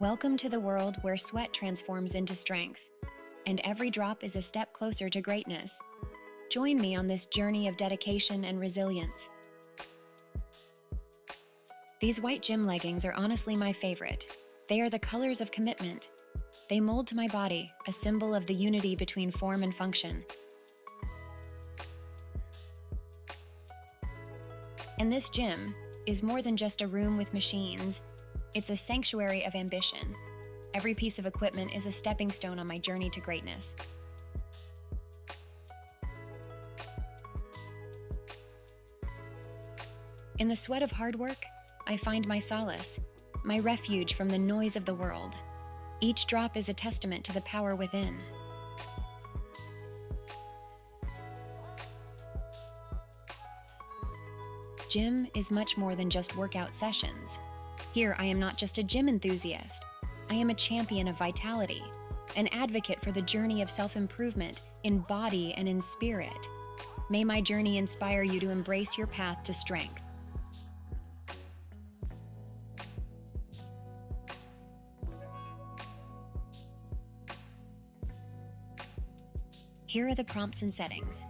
Welcome to the world where sweat transforms into strength, and every drop is a step closer to greatness. Join me on this journey of dedication and resilience. These white gym leggings are honestly my favorite. They are the colors of commitment. They mold to my body, a symbol of the unity between form and function. And this gym is more than just a room with machines, it's a sanctuary of ambition. Every piece of equipment is a stepping stone on my journey to greatness. In the sweat of hard work, I find my solace, my refuge from the noise of the world. Each drop is a testament to the power within. Gym is much more than just workout sessions. Here, I am not just a gym enthusiast, I am a champion of vitality, an advocate for the journey of self improvement in body and in spirit. May my journey inspire you to embrace your path to strength. Here are the prompts and settings.